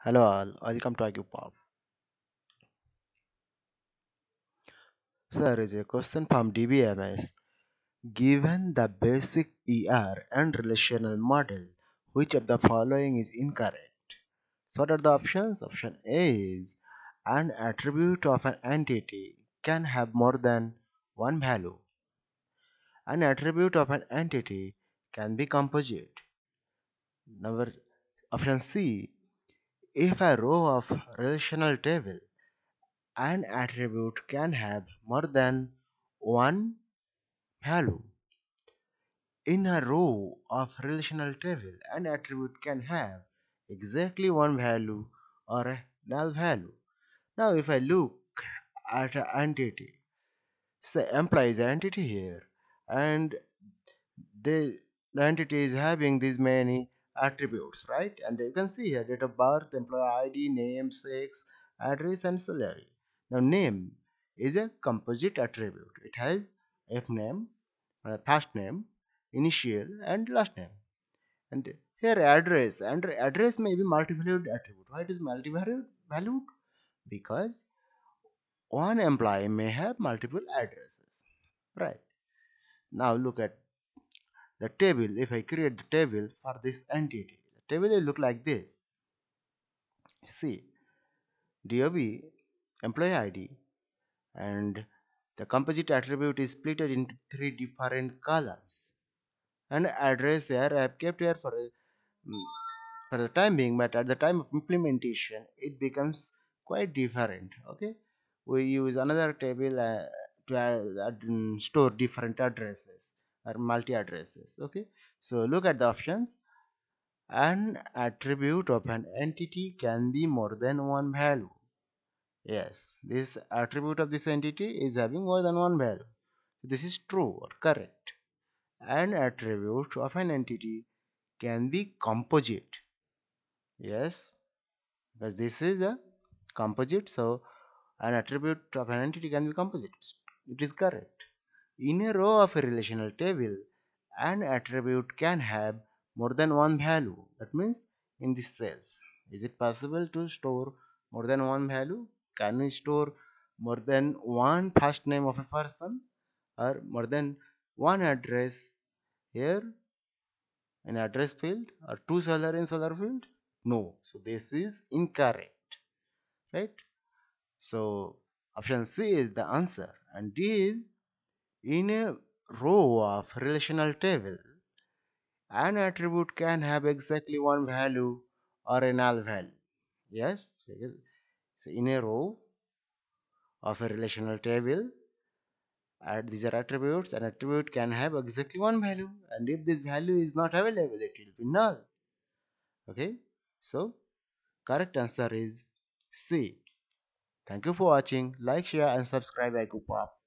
Hello all, welcome to IQPop. So there is a question from DBMS. Given the basic ER and relational model, which of the following is incorrect? So what are the options? Option A is an attribute of an entity can have more than one value. An attribute of an entity can be composite. Number option C if a row of relational table an attribute can have more than one value. In a row of relational table, an attribute can have exactly one value or a null value. Now if I look at an entity, say employee is an entity here and the, the entity is having these many attributes, right? And you can see here date of birth, employee ID, name, sex, address and salary. Now name is a composite attribute. It has f name, uh, first name, initial and last name. And here address and address may be multi-valued attribute. Why it is multi-valued? Valued because one employee may have multiple addresses. Right. Now look at the table if I create the table for this entity the table will look like this. See DOB employee ID and the composite attribute is split into three different columns. And address here I have kept here for mm, for the time being but at the time of implementation it becomes quite different okay? We use another table uh, to uh, mm, store different addresses or multi addresses okay? So look at the options. An attribute of an entity can be more than one value. Yes this attribute of this entity is having more than one value. This is true or correct. An attribute of an entity can be composite. Yes because this is a composite so an attribute of an entity can be composite. It is correct in a row of a relational table, an attribute can have more than one value. That means in these cells. Is it possible to store more than one value? Can we store more than one first name of a person or more than one address here in address field or two salary in salary field? No. So this is incorrect. Right? So option C is the answer and D is in a row of relational table, an attribute can have exactly one value or a null value. Yes, so in a row of a relational table, and these are attributes, an attribute can have exactly one value, and if this value is not available, it will be null. Okay, so correct answer is C. Thank you for watching. Like, share, and subscribe. Pop.